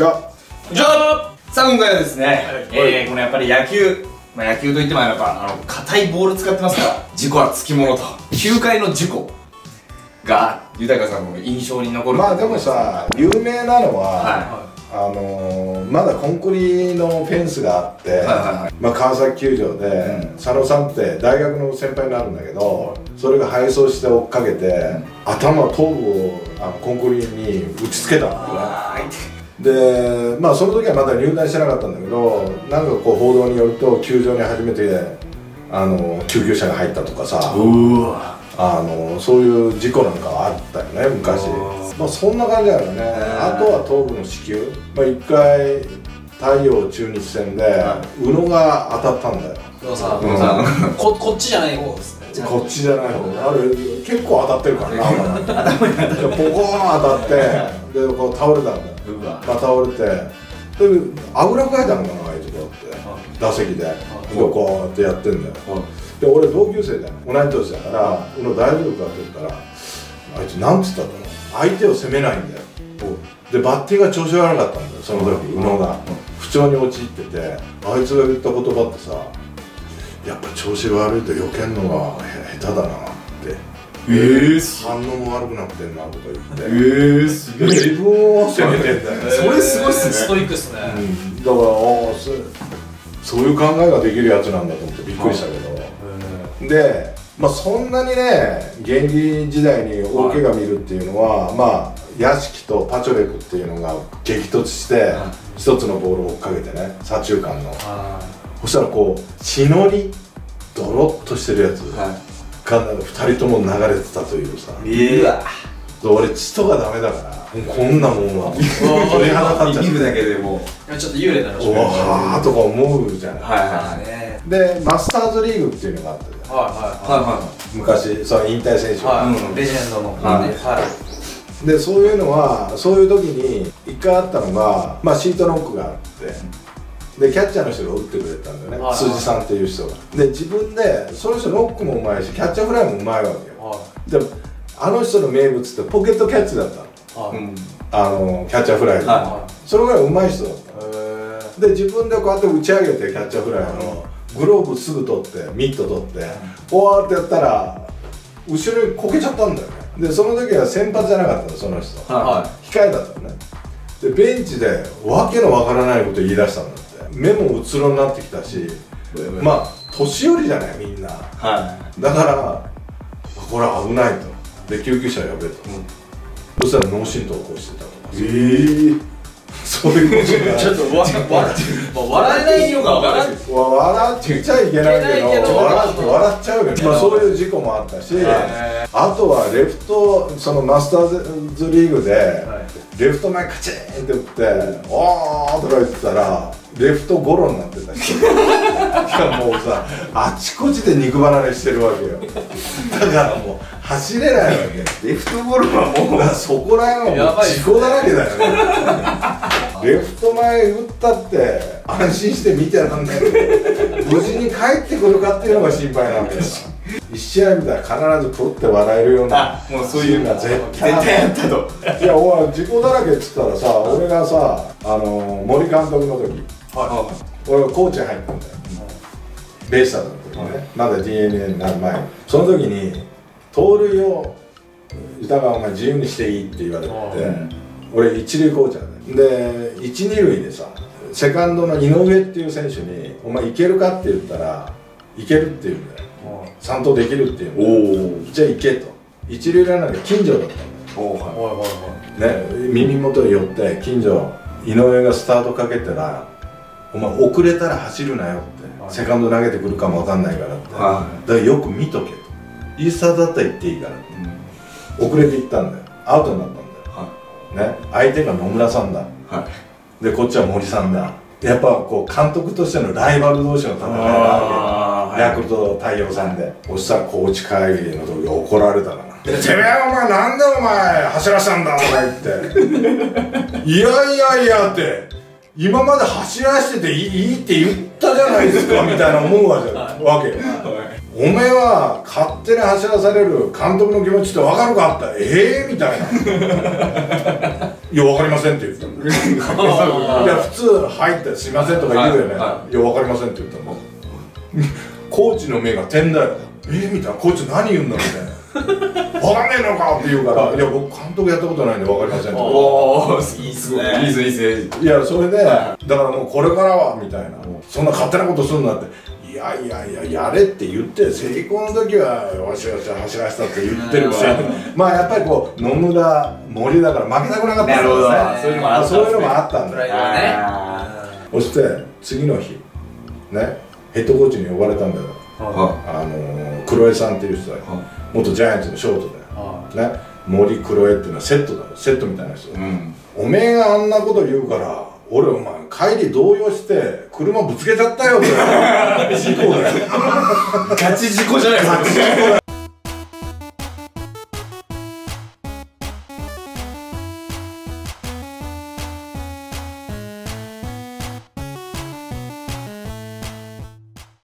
じゃあ。じゃあ。さあ今回はですね、はい。えー、このやっぱり野球。まあ野球といってもやっぱあの硬いボール使ってますから事故はつきものと。球界の事故が豊さんの印象に残る。まあでもさ有名なのは、はあのーまだコンクリのフェンスがあって、はいはいはい。まあ、川崎球場で、うん。佐野さんって大学の先輩になるんだけどそれが敗走して追っかけて、頭頭部をあのコンクリに打ちつけたんだよね。あでまあその時はまだ入団してなかったんだけどなんかこう報道によると球場に初めてあの救急車が入ったとかさあのそういう事故なんかはあったよね昔。あまあそんな感じだよね。あとは頭部の子宮まあ一回太陽中日戦では宇野が当たったんだようん。さここっちじゃない方ですね。こっちじゃない方。あれ結構当たってるからな。頭にでポコーン当たって。でこう倒れたんだ倒れて。であぐらかいたのかなあいつだって。打席で。でこうやってやってんだよ。で俺同級生だよ。同い年だから「宇野大丈夫か?」って言ったらあいつなんつったの相手を責めないんだよ。でバッティングが調子悪かったんだよその時宇野が。不調に陥っててあいつが言った言葉ってさやっぱ調子が悪いと避けんのが下手だなって。えー、す反応も悪くなってんなとか言って。えー、すげえ。自分を責めてんだよ それすごいっすね。ストイックっすね、うんだからああそそういう考えができるやつなんだと思ってびっくりしたけど、で、まあ、そんなにね現役時代に大怪我見るっていうのは、まあ屋敷とパチョレクっていうのが激突して一つのボールを追っかけてね左中間の。はそしたらこう血のりドロッとしてるやつはが2人とも流れてたというさ。い、うわ。で俺血とかダメだからこんなもんは。鳥肌立っちゃ見るだけでもいちょっと幽霊になりましうわーとか思うじゃない、うはいはねでマスターズリーグっていうのがあったじゃんはいいはは昔その引退選手。はい、レジェンドのはい。でそういうのはそういう時に一回あったのが、まあ、シートノックがあってでキャッチャーの人が打ってくれたんだよね、辻さんっていう人が。で自分でその人ノックもうまいしキャッチャーフライもうまいわけよ。でもあの人の名物ってポケットキャッチだったの。うん。あのキャッチャーフライで、はそれぐらいうまい人だったへで自分でこうやって打ち上げてキャッチャーフライの。グローブすぐ取ってミット取ってこうやってやったら後ろにこけちゃったんだよね。でその時は先発じゃなかったのその人。い。は控えだったのね。でベンチでわけのわからないこと言い出したんだって目もうつろになってきたしまあ年寄りじゃないみんな。はだからこれは危ないと。で救急車呼べと、そしたら脳震盪を起こしてたとか。いええそういうことがちょっとわわもう笑えないよがわからん。わ笑っちゃいけないけどいけないけど笑って笑っちゃうよね、まあ、そういう事故もあったし、あとはレフトそのマスターズリーグで、レフト前カチーンって打って「おー!」とか言ってたらレフトゴロになってたし。いやもうさあちこちで肉離れしてるわけよ。だからもう走れないわけレフトゴロはもだからそこら辺はもう事故だらけだよねレフト前打ったって安心して見てらんない。けど無事に帰ってくるかっていうのが心配なわけです一試合見たら必ずプロって笑えるようなあもうそういうシーンが絶絶対対やったと。いやおい事故だらけっつったらさ俺がさあの森監督の時は俺がコーチに入ったんだよ。ベイスターズの時ね、まだ DNA になる前。にその時に盗塁を豊川お前自由にしていいって言われてて、俺一塁コーチャーでで一二塁でさセカンドの井上っていう選手に「お前いけるか?」って言ったら「いける」って言うんだよ。三盗できるって言うんだよ。おじゃあ行けと。一塁ランナーが近所だったんだよ。おおははいはいはね、耳元に寄って近所井上がスタートかけたら「お前遅れたら走るなよ」って、はい。セカンド投げてくるかも分かんないからって、はだからよく見とけと。いいスタートだったら行っていいからって。遅れて行ったんだよ。アウトになったね、相手が野村さんだ。はい。でこっちは森さんだ。やっぱこう監督としてのライバル同士の戦いがあるわけヤクルト太陽さんで、そしたらコーチ会議の時怒られたから「てめえお前なんでお前。走らせたんだ」とか言って「いやいやいや」って今まで走らせてていいって言ったじゃないですかみたいな思うわけおめえは勝手に走らされる監督の気持ちって分かるかってええみたいな いや、わかりませんって言ったの。いや、普通、入って、すいませんとか言うよね。はいはいいや、わかりませんって言ったの。コーチの目が点だよ。えみたいな、コーチ何言うんだみたいな。わかんねえのかって言うから、いや、僕、監督やったことないんで、わかりません。おおいいいっすいねいいっすねいいっすねいや、それで、だからもうこれからは、みたいな。そんな勝手なことすんなって。いやいやいや、やれって言って、成功の時は、よしよし、走らせたって言ってるし、まあやっぱりこう、野村、森だから負けたくなかったんですね。そういうのもあったんですねそういうのもあったんだよ。あそして、次の日、ね、ヘッドコーチに呼ばれたんだよ。あのー、黒江さんっていう人だよ。元ジャイアンツのショートだよ。ね、森黒江っていうのはセットだよ。セットみたいな人。うん。おめえがあんなこと言うから、俺お前帰り動揺して車ぶつけちゃったよ 事故だよ。ガチ事故じゃないガチ事故だ